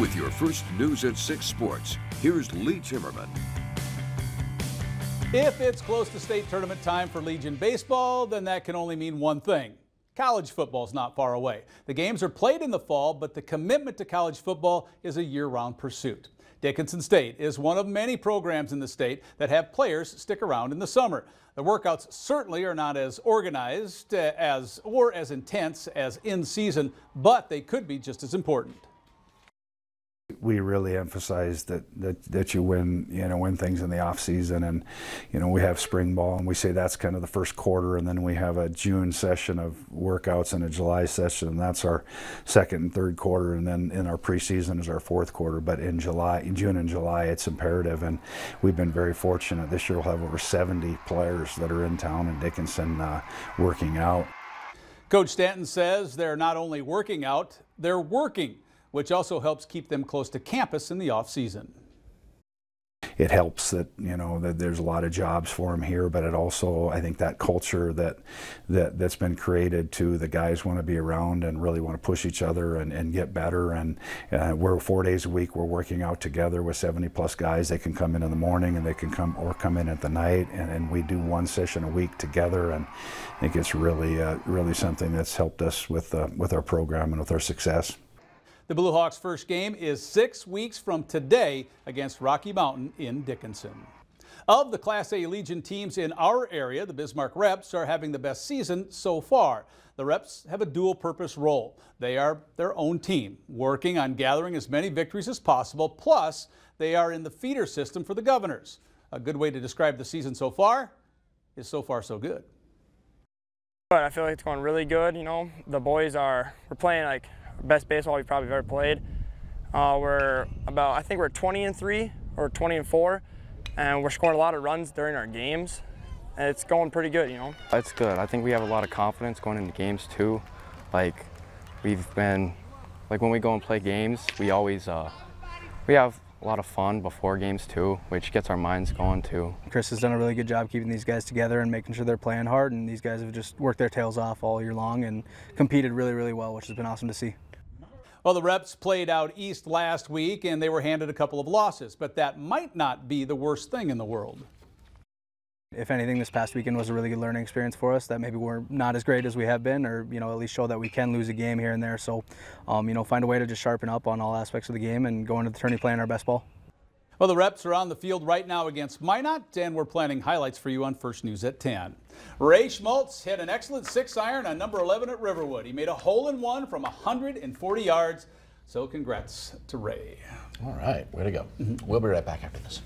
With your first News at 6 Sports, here's Lee Timmerman. If it's close to state tournament time for Legion baseball, then that can only mean one thing. College football is not far away. The games are played in the fall, but the commitment to college football is a year-round pursuit. Dickinson State is one of many programs in the state that have players stick around in the summer. The workouts certainly are not as organized uh, as or as intense as in season, but they could be just as important we really emphasize that, that that you win you know win things in the off season. And you know we have spring ball and we say that's kind of the first quarter. And then we have a June session of workouts and a July session. And that's our second and third quarter. And then in our preseason is our fourth quarter. But in July in June and July it's imperative. And we've been very fortunate. This year we'll have over 70 players that are in town in Dickinson uh, working out. Coach Stanton says they're not only working out they're working which also helps keep them close to campus in the off season. It helps that you know that there's a lot of jobs for them here, but it also I think that culture that that that's been created to the guys want to be around and really want to push each other and, and get better. And uh, we're four days a week. We're working out together with 70 plus guys. They can come in in the morning and they can come or come in at the night, and, and we do one session a week together. And I think it's really uh, really something that's helped us with uh, with our program and with our success. The Blue Hawks' first game is six weeks from today against Rocky Mountain in Dickinson. Of the Class A Legion teams in our area, the Bismarck Reps are having the best season so far. The Reps have a dual purpose role. They are their own team, working on gathering as many victories as possible, plus they are in the feeder system for the Governors. A good way to describe the season so far is so far so good. But I feel like it's going really good, you know. The boys are, we're playing like best baseball we've probably ever played. Uh, we're about, I think we're 20 and three or 20 and four, and we're scoring a lot of runs during our games. And it's going pretty good, you know. It's good. I think we have a lot of confidence going into games too. Like we've been, like when we go and play games, we always, uh, we have a lot of fun before games too, which gets our minds going too. Chris has done a really good job keeping these guys together and making sure they're playing hard, and these guys have just worked their tails off all year long and competed really, really well, which has been awesome to see. Well, the Reps played out east last week and they were handed a couple of losses, but that might not be the worst thing in the world. If anything, this past weekend was a really good learning experience for us that maybe we're not as great as we have been or, you know, at least show that we can lose a game here and there. So, um, you know, find a way to just sharpen up on all aspects of the game and go into the tourney playing our best ball. Well, the reps are on the field right now against Minot, and we're planning highlights for you on First News at 10. Ray Schmaltz hit an excellent six iron on number 11 at Riverwood. He made a hole in one from 140 yards. So congrats to Ray. All right, way to go. Mm -hmm. We'll be right back after this.